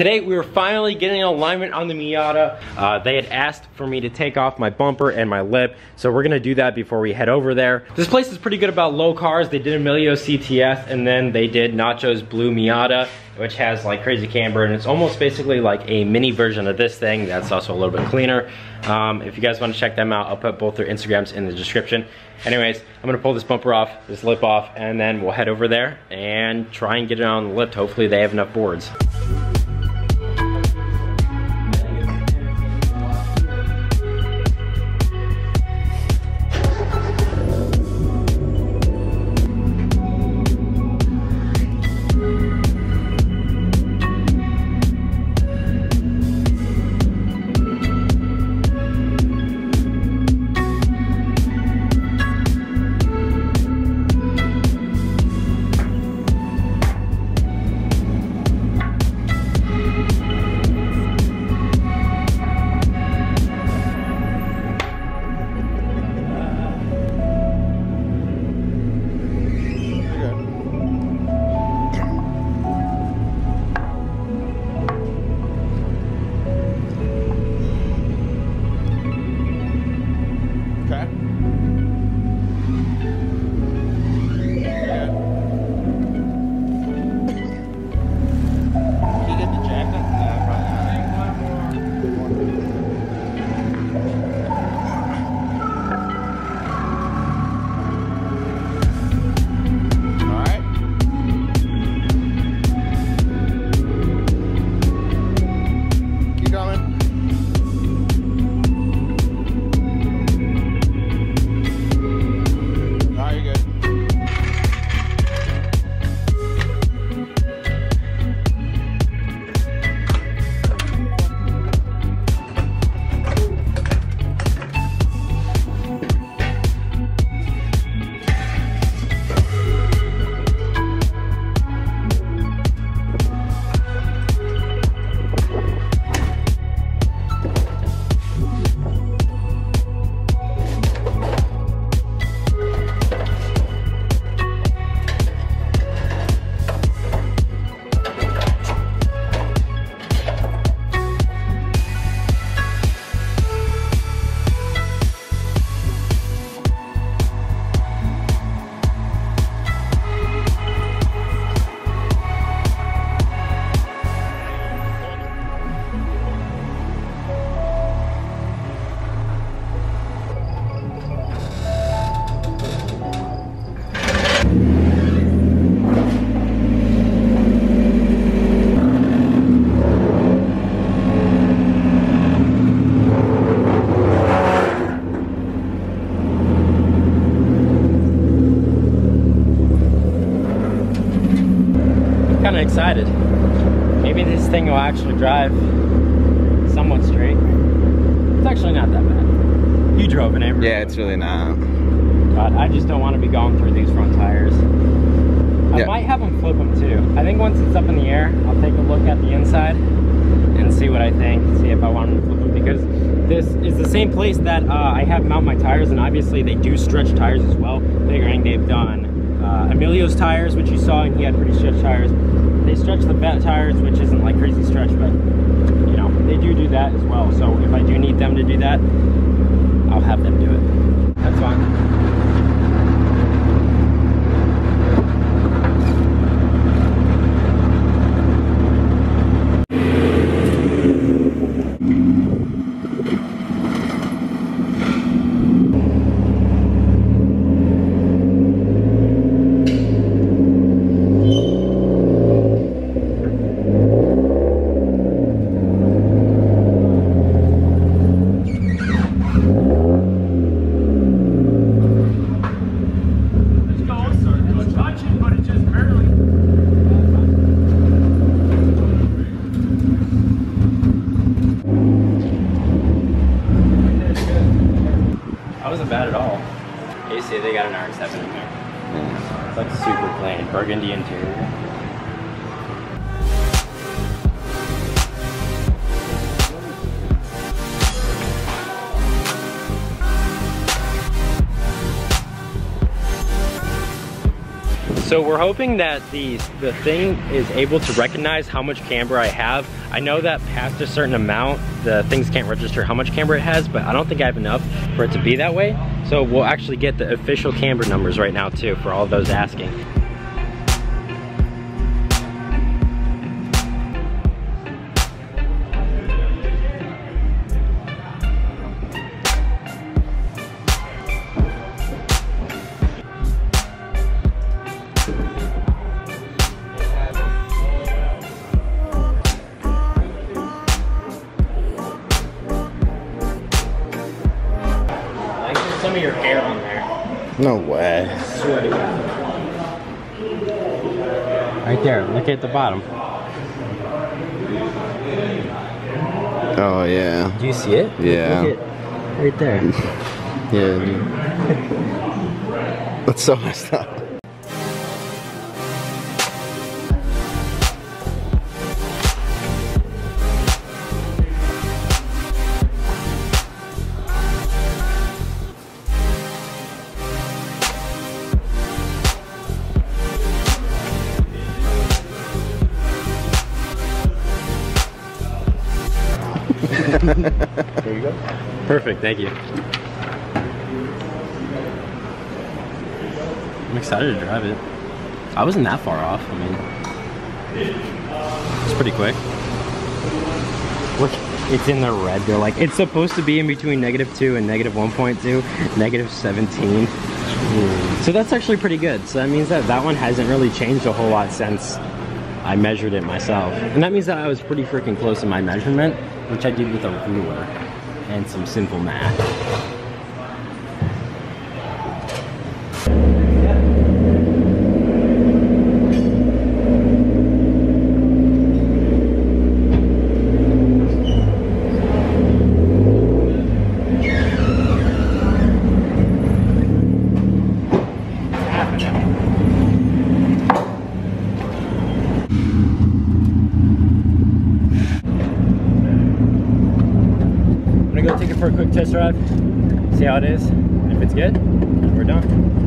Today we were finally getting an alignment on the Miata. Uh, they had asked for me to take off my bumper and my lip, so we're gonna do that before we head over there. This place is pretty good about low cars. They did Emilio CTS and then they did Nacho's Blue Miata which has like crazy camber and it's almost basically like a mini version of this thing that's also a little bit cleaner. Um, if you guys wanna check them out, I'll put both their Instagrams in the description. Anyways, I'm gonna pull this bumper off, this lip off, and then we'll head over there and try and get it on the lift. Hopefully they have enough boards. Actually drive somewhat straight. It's actually not that bad. You drove in it. Yeah, it's really not. God, I just don't want to be going through these front tires. I yeah. might have them flip them too. I think once it's up in the air, I'll take a look at the inside and see what I think, see if I want them to flip them because this is the same place that uh, I have mount my tires and obviously they do stretch tires as well, figuring they've done uh, Emilio's tires, which you saw, and he had pretty stretched tires. They stretch the bat tires, which isn't like crazy stretch, but you know, they do do that as well. So if I do need them to do that, I'll have them do it. That's fine. Burgundy interior. So we're hoping that the, the thing is able to recognize how much camber I have. I know that past a certain amount, the things can't register how much camber it has, but I don't think I have enough for it to be that way. So we'll actually get the official camber numbers right now too for all those asking. No way. Right there, look at the bottom. Oh yeah. Do you see it? Yeah. Look at, right there. Yeah. That's so messed up. There you go. Perfect, thank you. I'm excited to drive it. I wasn't that far off, I mean. It's pretty quick. Look, it's in the red. They're like, it's supposed to be in between negative 2 and negative 1.2, negative 17. Hmm. So that's actually pretty good. So that means that that one hasn't really changed a whole lot since I measured it myself. And that means that I was pretty freaking close in my measurement, which I did with a ruler and some simple math. for a quick test drive, see how it is. If it's good, we're done.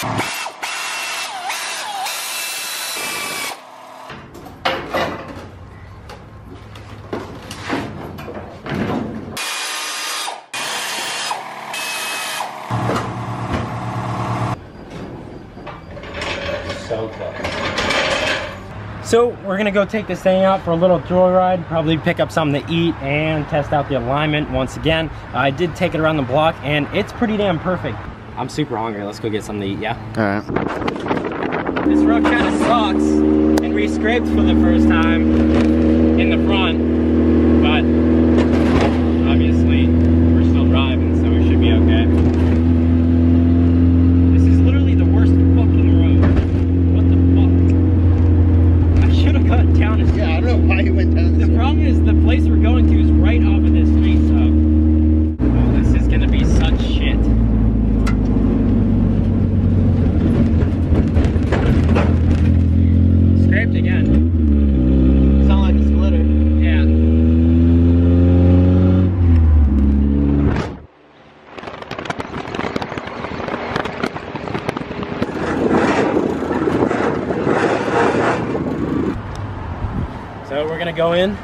So. So we're gonna go take this thing out for a little joyride, probably pick up something to eat and test out the alignment once again. I did take it around the block and it's pretty damn perfect. I'm super hungry, let's go get something to eat, yeah? All right. This road kind of sucks and re-scraped for the first time in the front, but obviously we're still driving so we should be okay. place we're going to is right off of this street, so oh, this is gonna be such shit. Scraped again. Sound like a splitter. Yeah. So we're gonna go in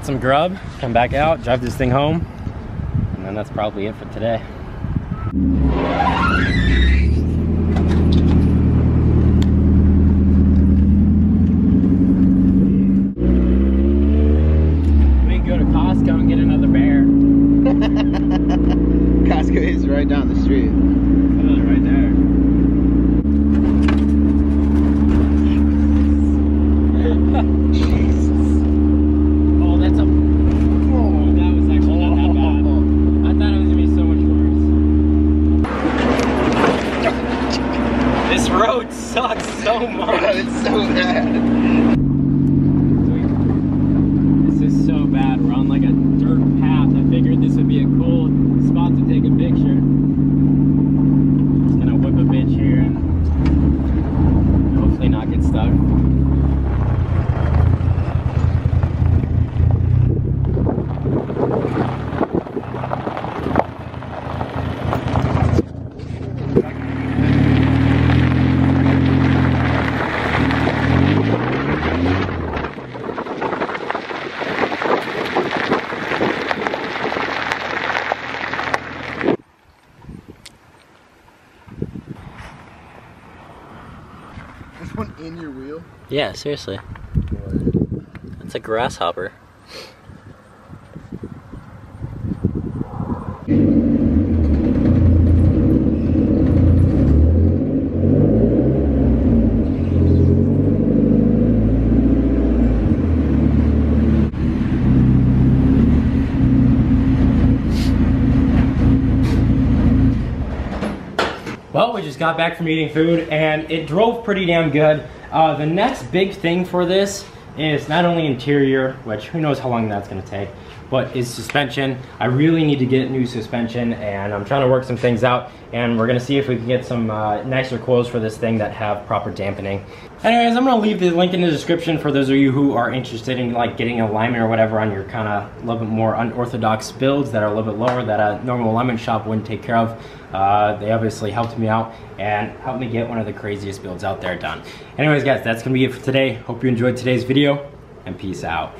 get some grub, come back out, drive this thing home, and then that's probably it for today. We can go to Costco and get another bear. Costco is right down the street. Oh, right there. So much. it's so bad. This is so bad. We're on like a dirt path. I figured this would be a cool spot to take a picture. Just gonna whip a bitch here and hopefully not get stuck. There's one in your wheel. Yeah, seriously. It's a grasshopper. Well, we just got back from eating food and it drove pretty damn good. Uh, the next big thing for this is not only interior, which who knows how long that's gonna take, but is suspension. I really need to get new suspension and I'm trying to work some things out and we're gonna see if we can get some uh, nicer coils for this thing that have proper dampening. Anyways, I'm gonna leave the link in the description for those of you who are interested in like getting alignment or whatever on your kind of a little bit more unorthodox builds that are a little bit lower that a normal alignment shop wouldn't take care of. Uh, they obviously helped me out and helped me get one of the craziest builds out there done. Anyways guys, that's gonna be it for today. Hope you enjoyed today's video and peace out.